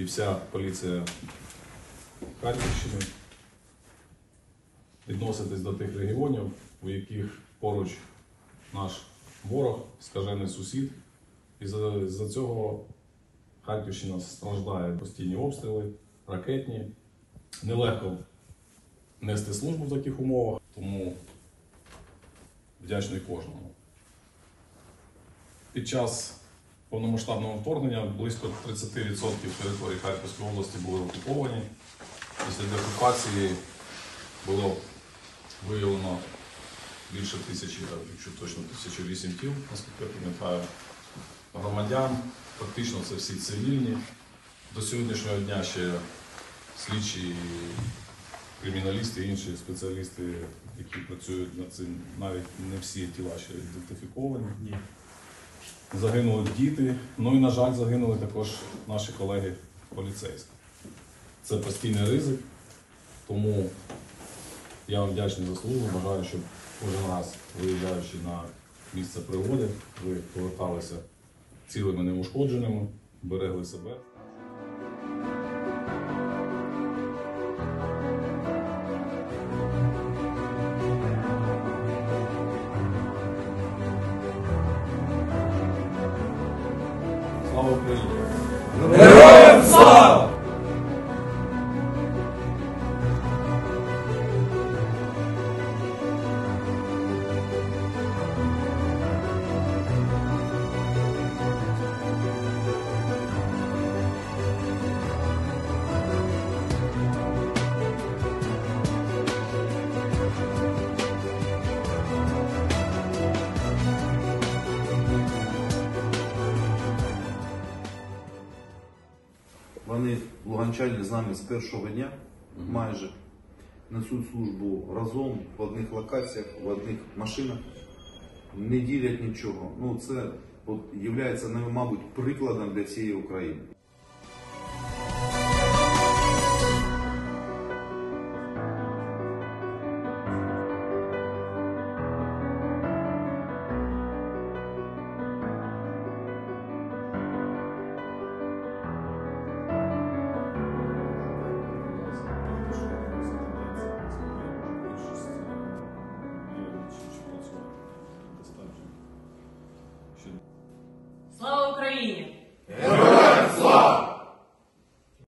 і вся поліція Харківщини відноситись до тих регіонів, у яких поруч наш ворог, скажений сусід. І за, за цього Харківщина страждає постійні обстріли, ракетні. Нелегко нести службу в таких умовах, тому вдячний кожному. Під час повномасштабного вторгнення близько 30% території Харківської області були окуповані. Після деокупації було виявлено більше тисячі, якщо точно 1008 тіл, наскільки я пам'ятаю, громадян. Фактично це всі цивільні. До сьогоднішнього дня ще слідчі, криміналісти інші спеціалісти, які працюють над цим, навіть не всі тіла ще ідентифіковані. Загинули діти. Ну і, на жаль, загинули також наші колеги поліцейські. Це постійний ризик, тому я вам вдячний за службу. Бажаю, щоб кожен раз, виїжджаючи на місце пригоди, ви поверталися цілими неушкодженими, берегли себе. Слава Україні! Вони луганчані з нами з першого дня майже несуть службу разом в одних локаціях, в одних машинах, не ділять нічого. Ну це от, є, мабуть, прикладом для всієї України. Слава Україні!